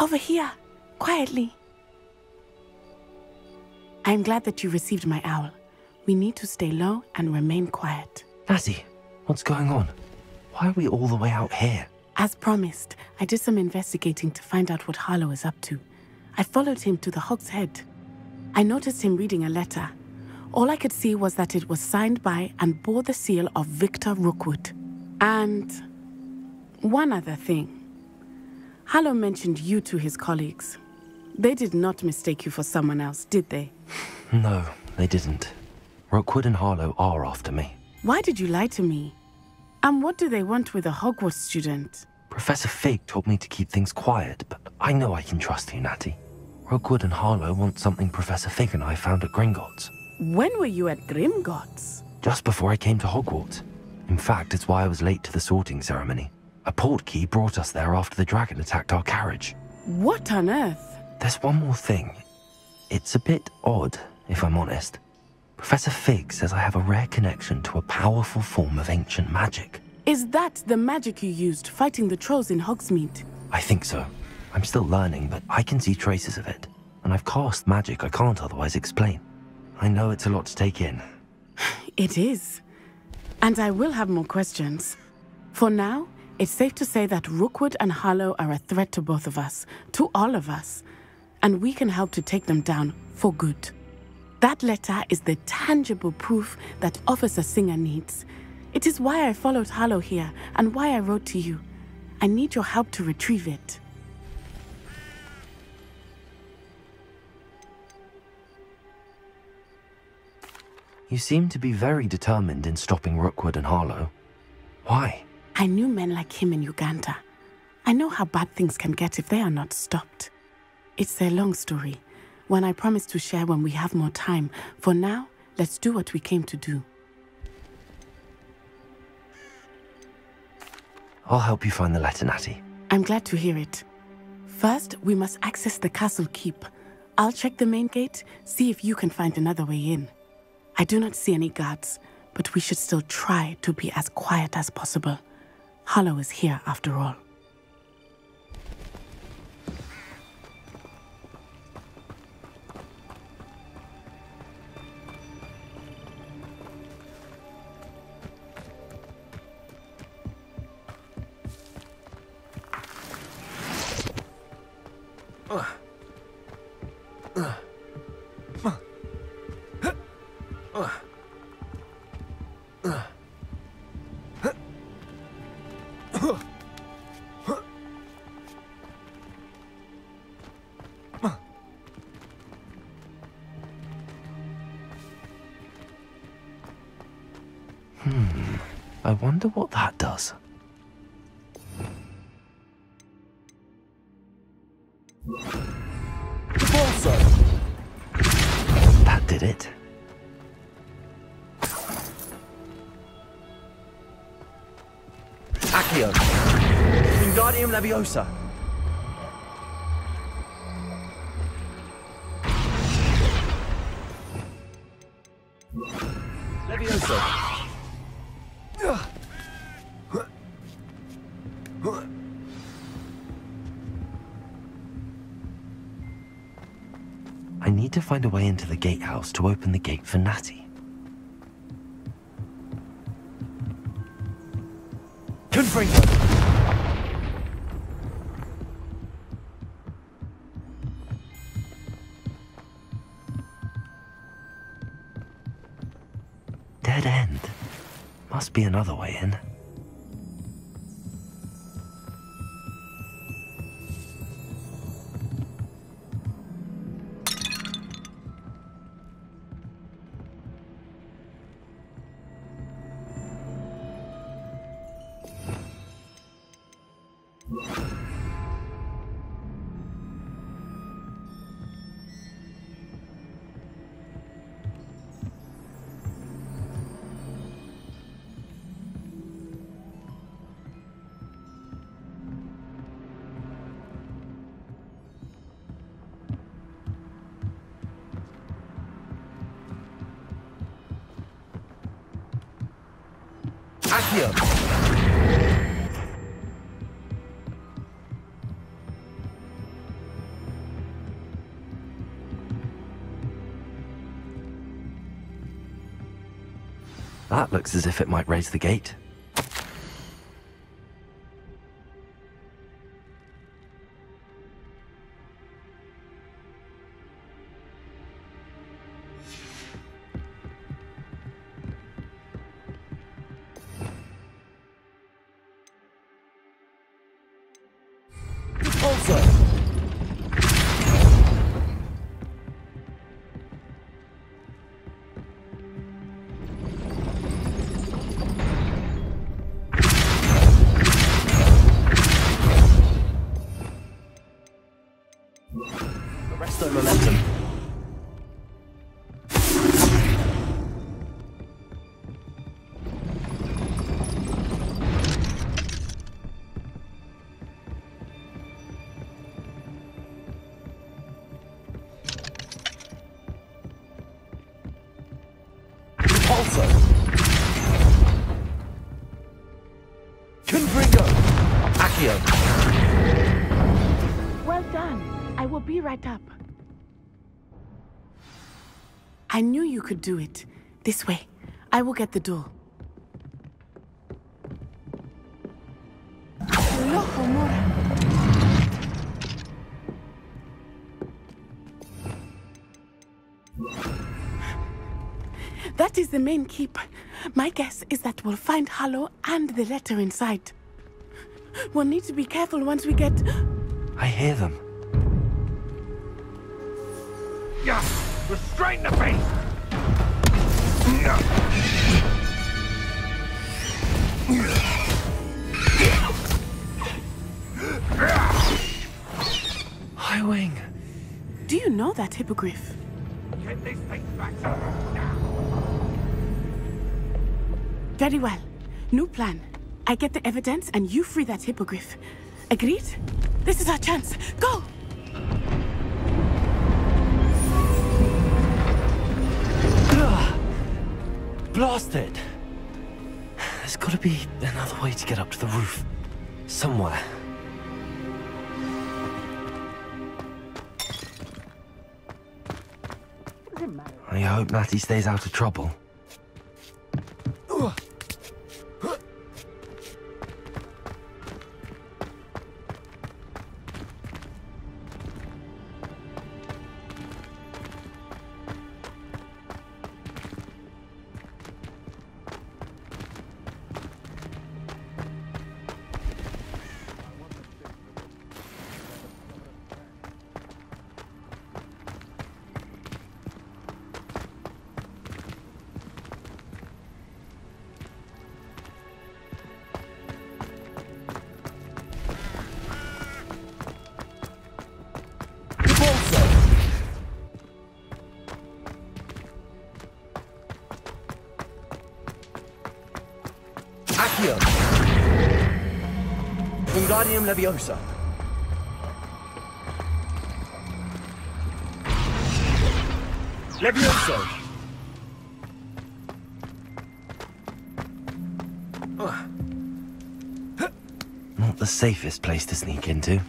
Over here, quietly. I am glad that you received my owl. We need to stay low and remain quiet. Natty, what's going on? Why are we all the way out here? As promised, I did some investigating to find out what Harlow is up to. I followed him to the Hog's Head. I noticed him reading a letter. All I could see was that it was signed by and bore the seal of Victor Rookwood. And one other thing. Harlow mentioned you to his colleagues. They did not mistake you for someone else, did they? No, they didn't. Rookwood and Harlow are after me. Why did you lie to me? And what do they want with a Hogwarts student? Professor Fig told me to keep things quiet, but I know I can trust you, Natty. Rookwood and Harlow want something Professor Fig and I found at Gringotts. When were you at Gringotts? Just before I came to Hogwarts. In fact, it's why I was late to the sorting ceremony. A portkey brought us there after the dragon attacked our carriage. What on earth? There's one more thing. It's a bit odd, if I'm honest. Professor Fig says I have a rare connection to a powerful form of ancient magic. Is that the magic you used fighting the trolls in Hogsmeade? I think so. I'm still learning, but I can see traces of it. And I've cast magic I can't otherwise explain. I know it's a lot to take in. It is. And I will have more questions. For now, it's safe to say that Rookwood and Harlow are a threat to both of us, to all of us. And we can help to take them down for good. That letter is the tangible proof that Officer Singer needs. It is why I followed Harlow here and why I wrote to you. I need your help to retrieve it. You seem to be very determined in stopping Rookwood and Harlow. Why? I knew men like him in Uganda. I know how bad things can get if they are not stopped. It's a long story, one I promise to share when we have more time. For now, let's do what we came to do. I'll help you find the letter, Natty. I'm glad to hear it. First, we must access the castle keep. I'll check the main gate, see if you can find another way in. I do not see any guards, but we should still try to be as quiet as possible. Harlow is here after all. Hmm. I wonder what that does. That did it. Accio. Wingardium. Leviosa. Find a way into the gatehouse to open the gate for Natty. Confringo. Dead end. Must be another way in. That looks as if it might raise the gate. I knew you could do it. This way. I will get the door. That is the main keep. My guess is that we'll find Harlow and the letter inside. We'll need to be careful once we get. I hear them. Yeah. Restrain the beast. Highwing. Do you know that hippogriff? Get this thing back. Very well. New plan. I get the evidence and you free that hippogriff. Agreed? This is our chance. Go! Blasted! There's gotta be another way to get up to the roof. Somewhere. I hope Natty stays out of trouble. Wingardium Leviosa. Levioso. Not the safest place to sneak into.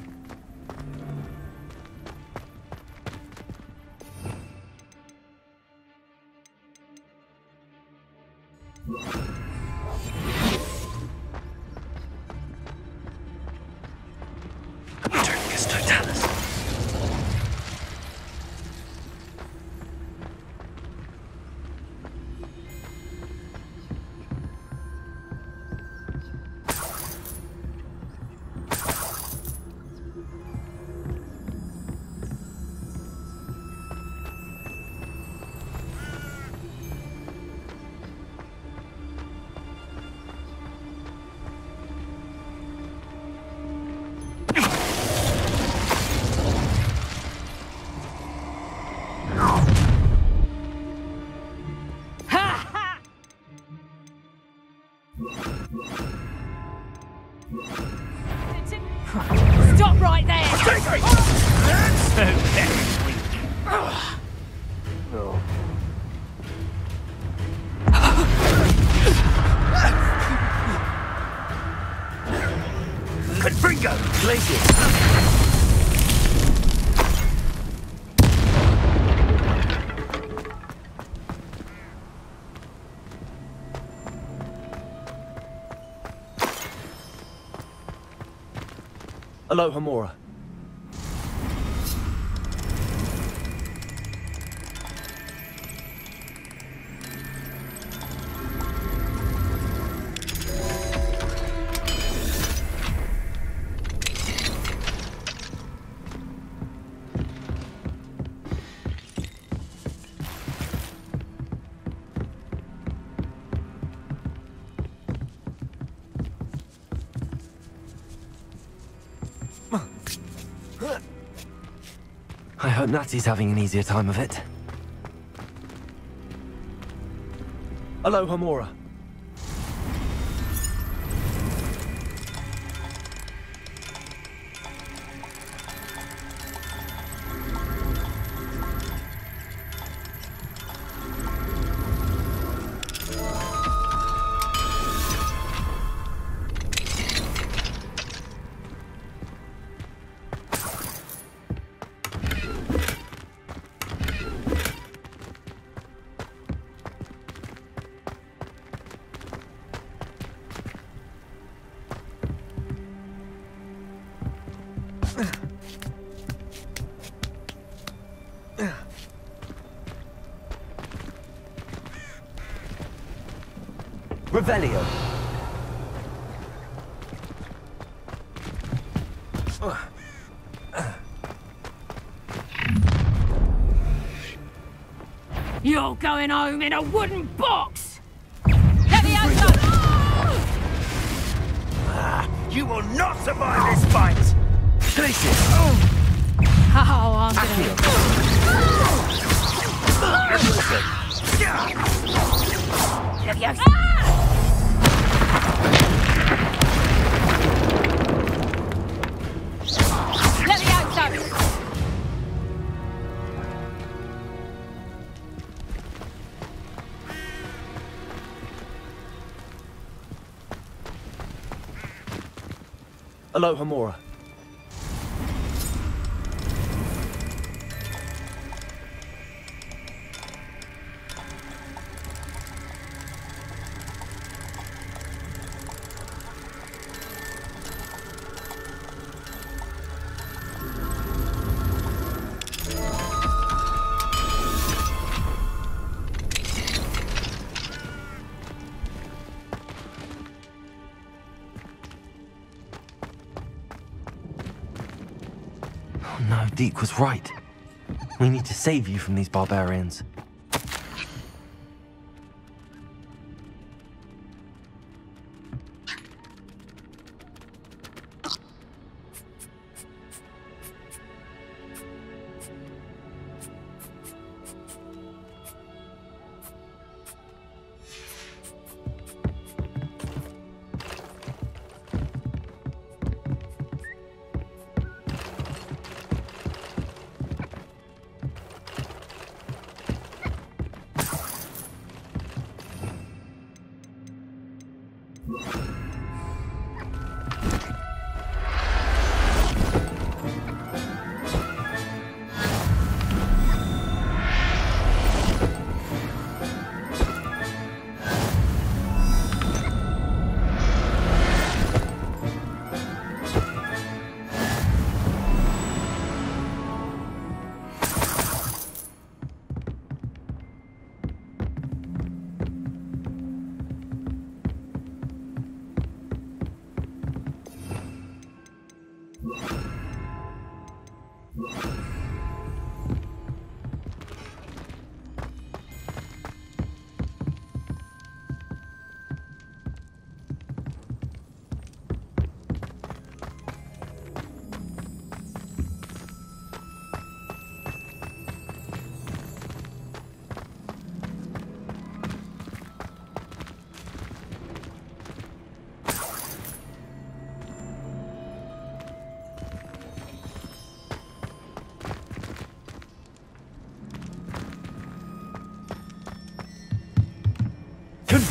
Alohomora. I Natty's having an easier time of it. Alohomora. You're going home in a wooden box! Alohomora. Oh no, was right. We need to save you from these barbarians.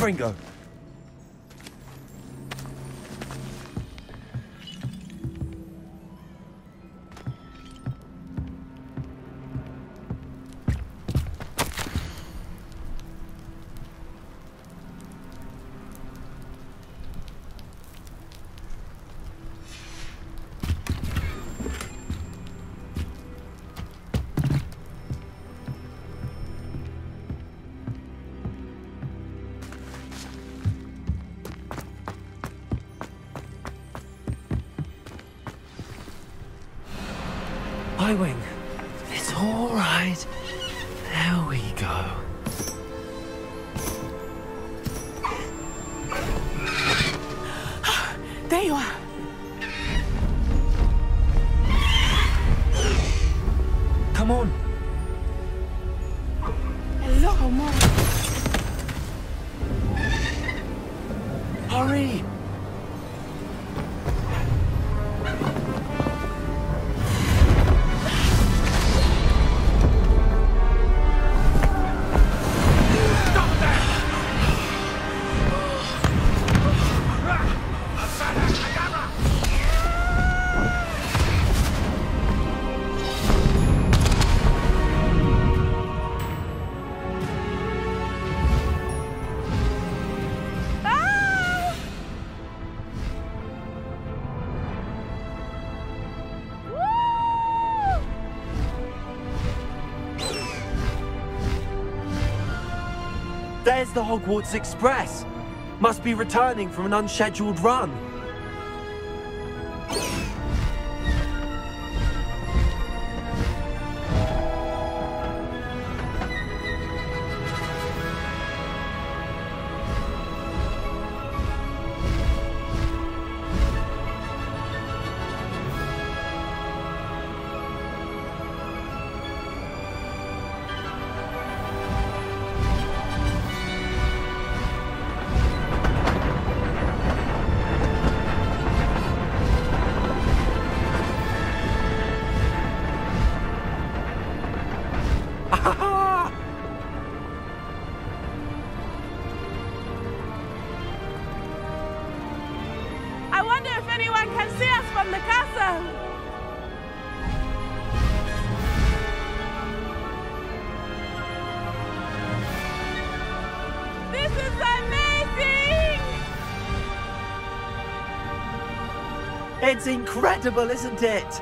Confringo! Hurry! The Hogwarts Express. Must be returning from an unscheduled run. Castle. This is amazing! It's incredible, isn't it?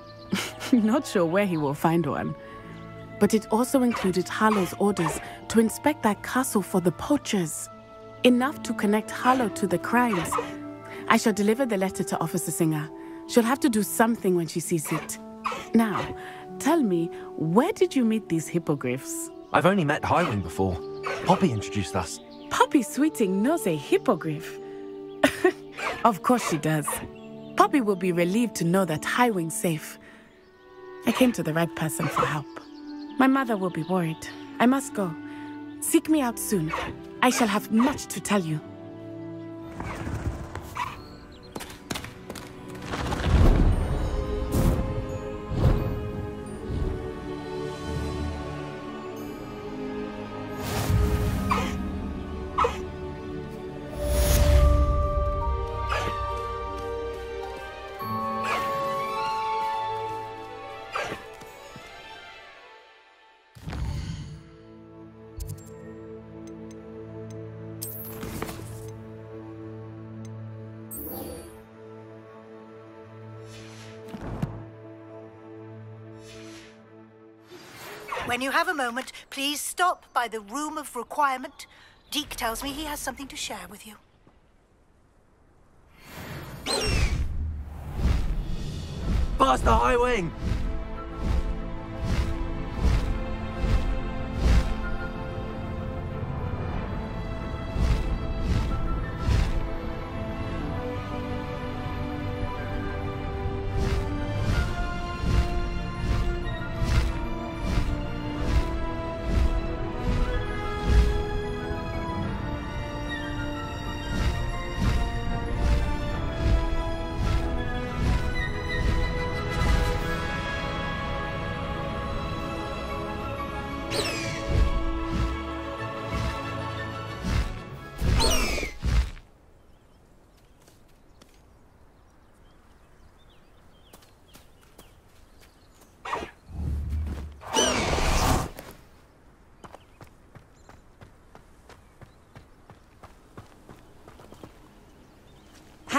not sure where he will find one. But it also included Harlow's orders to inspect that castle for the poachers. Enough to connect Harlow to the crimes. I shall deliver the letter to Officer Singer. She'll have to do something when she sees it. Now, tell me, where did you meet these hippogriffs? I've only met Highwing before. Poppy introduced us. Poppy Sweeting knows a hippogriff. of course she does. Poppy will be relieved to know that Highwing's safe. I came to the right person for help. My mother will be worried. I must go. Seek me out soon. I shall have much to tell you. Have a moment, please stop by the Room of Requirement. Deke tells me he has something to share with you. Faster, Highwing!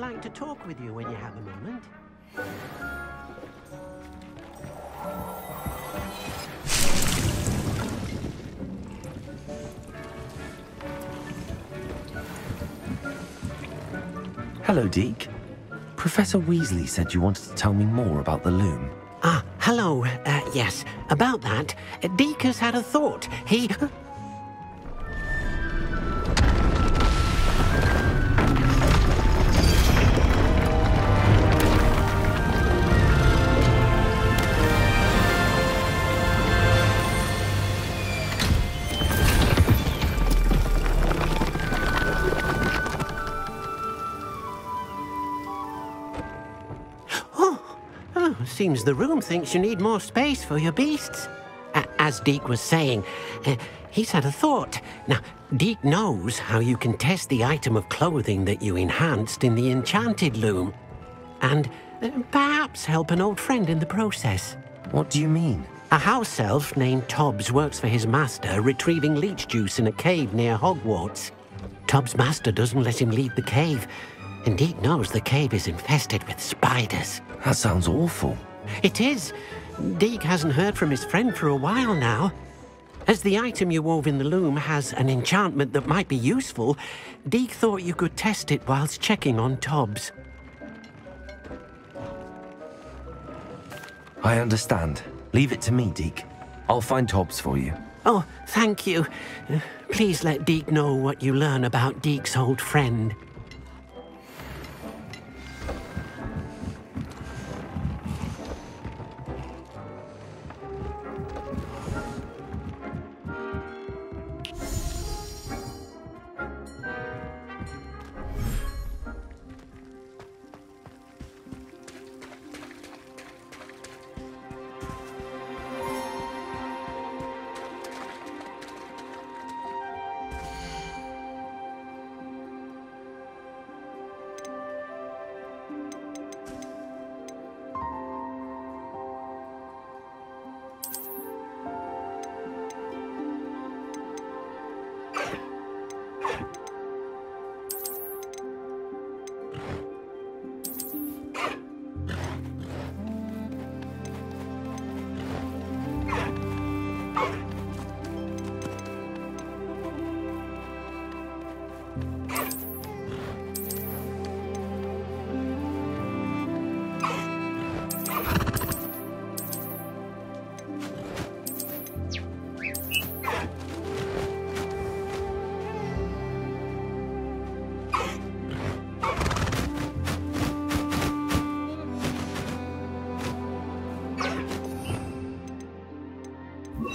Would like to talk with you when you have a moment. Hello, Deke. Professor Weasley said you wanted to tell me more about the loom. Ah, hello. Uh, yes, about that, Deke has had a thought. He. Seems the room thinks you need more space for your beasts. A- as Deke was saying, uh, he's had a thought. Now, Deke knows how you can test the item of clothing that you enhanced in the enchanted loom, and uh, perhaps help an old friend in the process. What do you mean? A house elf named Tobbs works for his master, retrieving leech juice in a cave near Hogwarts. Tobbs' master doesn't let him leave the cave, and Deke knows the cave is infested with spiders. That sounds awful. It is. Deke hasn't heard from his friend for a while now. As the item you wove in the loom has an enchantment that might be useful, Deke thought you could test it whilst checking on Tobbs. I understand. Leave it to me, Deke. I'll find Tobbs for you. Oh, thank you. Please let Deke know what you learn about Deke's old friend. you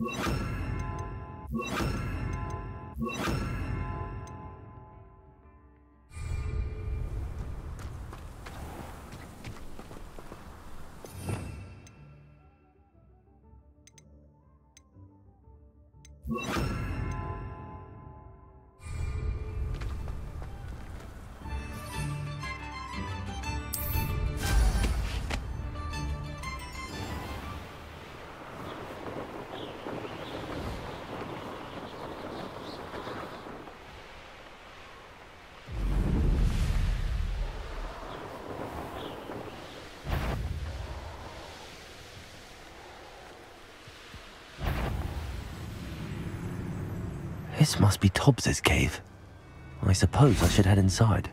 Thank you. This must be Tobbs's cave. I suppose I should head inside.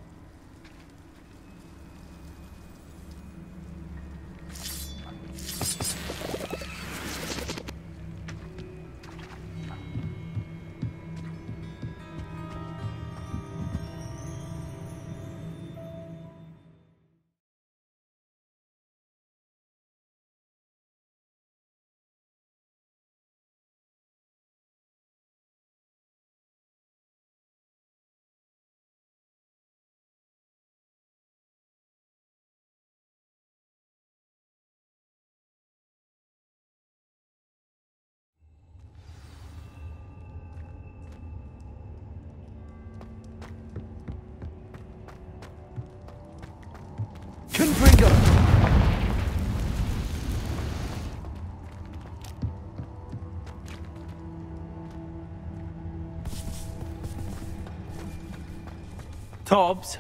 Tobbs?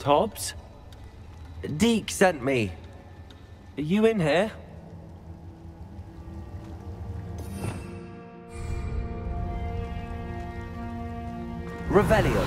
Tobbs? Deke sent me. Are you in here? Revelio.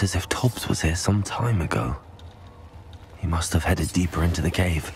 Looks as if Tobbs was here some time ago. He must have headed deeper into the cave.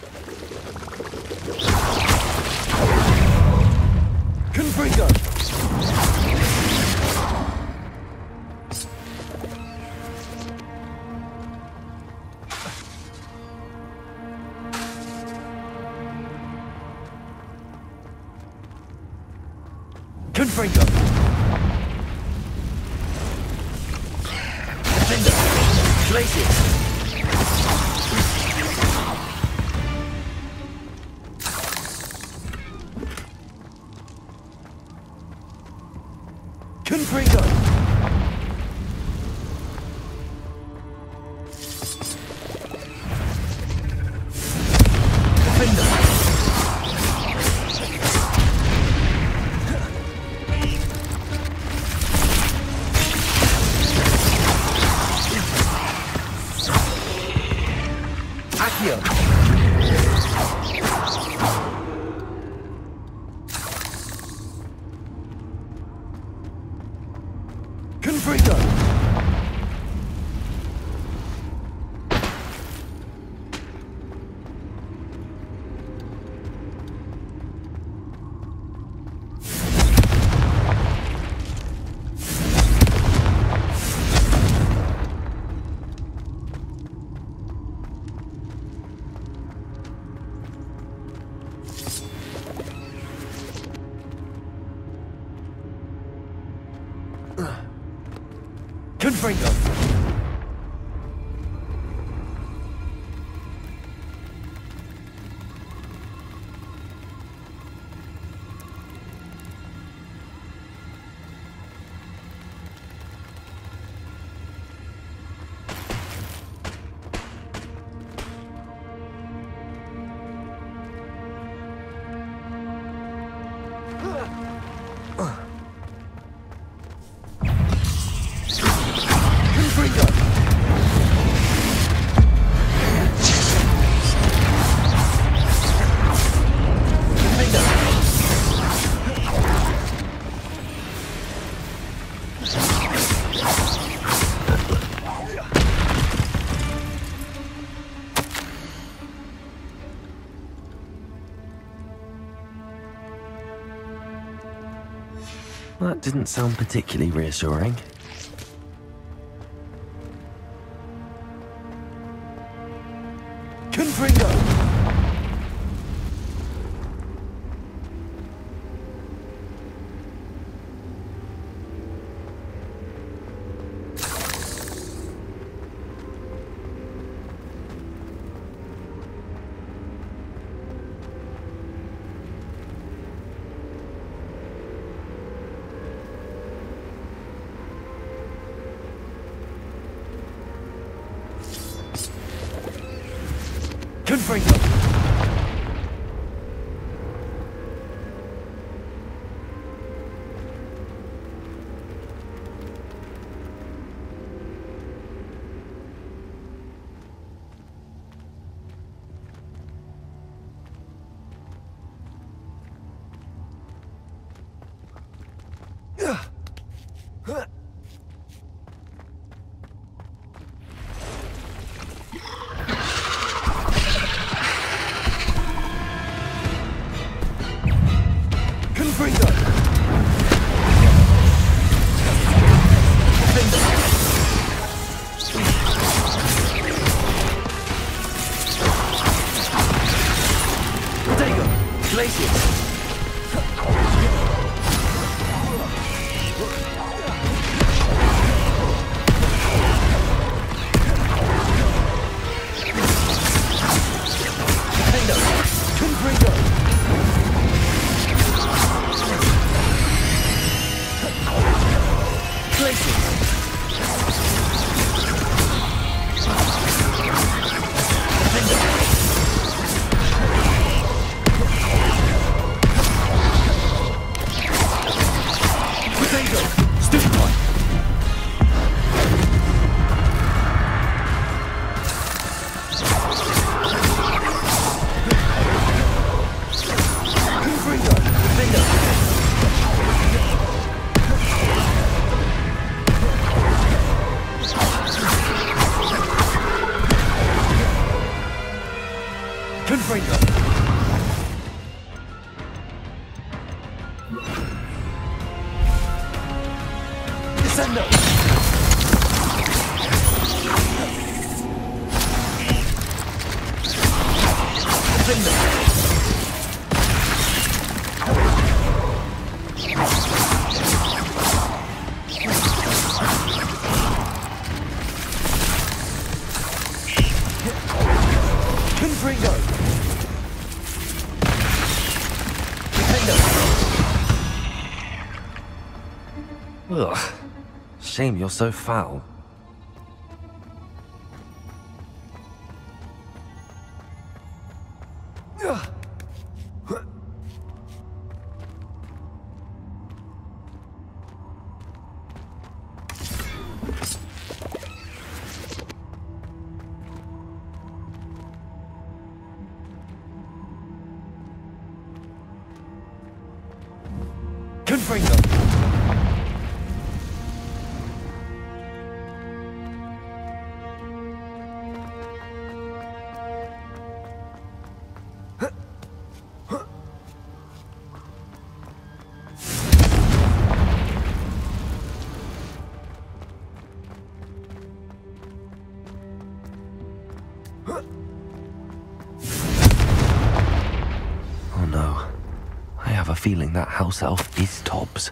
Confringo! Confringo! That didn't sound particularly reassuring. Shame you're so foul. Feeling that house elf is Tobbs.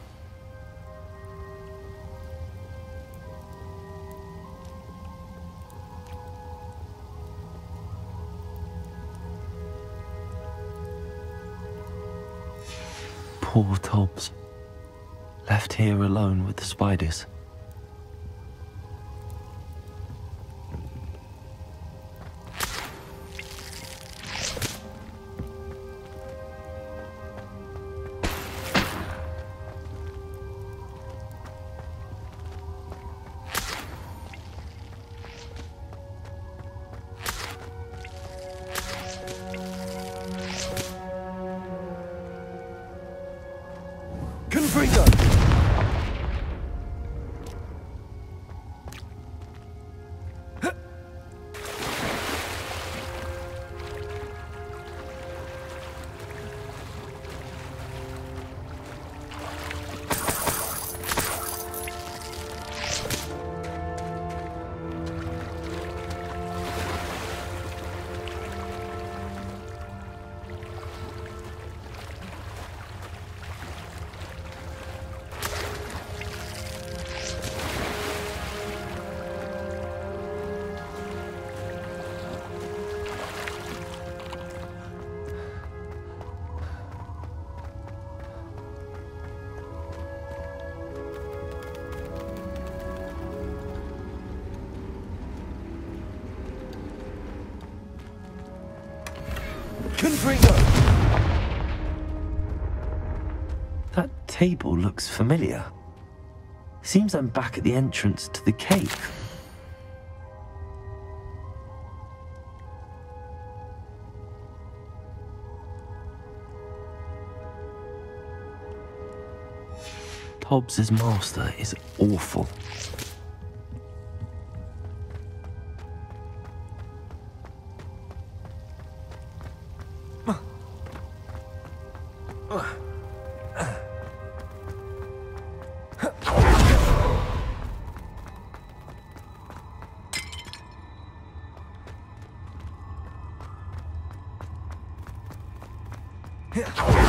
Poor Tobbs. Left here alone with the spiders. Table looks familiar. Seems I'm back at the entrance to the cave. Tobbs's master is awful. Yeah.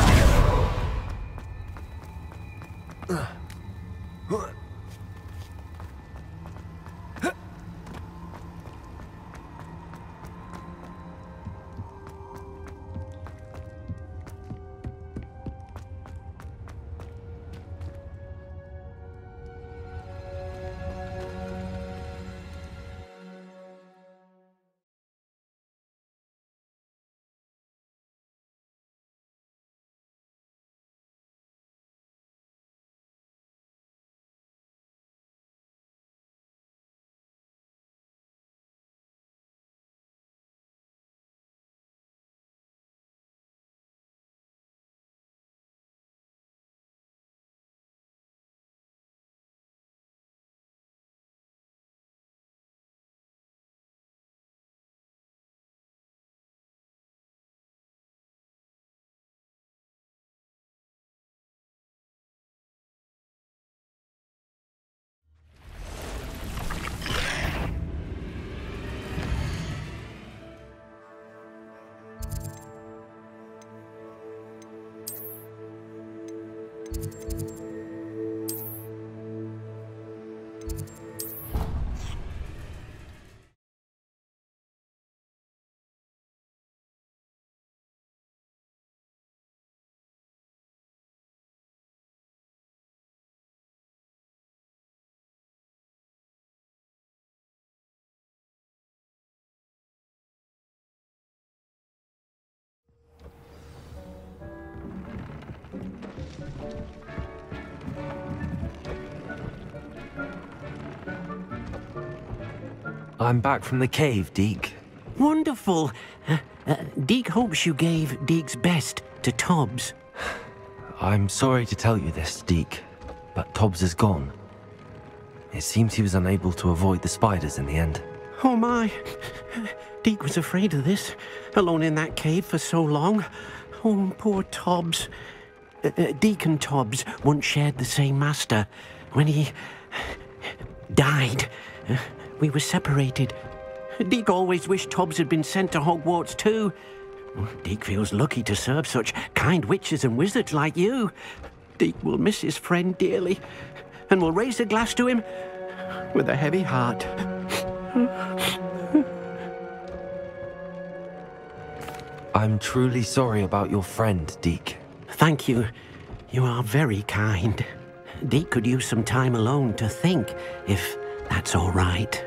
I'm back from the cave, Deke. Wonderful. Uh, uh, Deke hopes you gave Deke's best to Tobbs. I'm sorry to tell you this, Deke, but Tobbs is gone. It seems he was unable to avoid the spiders in the end. Oh my. Deke was afraid of this, alone in that cave for so long. Oh, poor Tobbs. Uh, Deke and Tobbs once shared the same master. When he died, uh, we were separated. Deke always wished Tobbs had been sent to Hogwarts too, Deke feels lucky to serve such kind witches and wizards like you. Deke will miss his friend dearly, and will raise a glass to him with a heavy heart. I'm truly sorry about your friend, Deke. Thank you. You are very kind. Deke could use some time alone to think, if that's all right.